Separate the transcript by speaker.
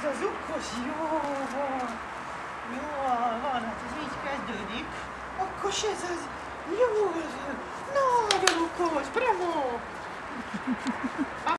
Speaker 1: ez az okos, jó van. Jó van, hát ez így kezdődik. Okos ez az, jó van. Nagyon okos, bravo!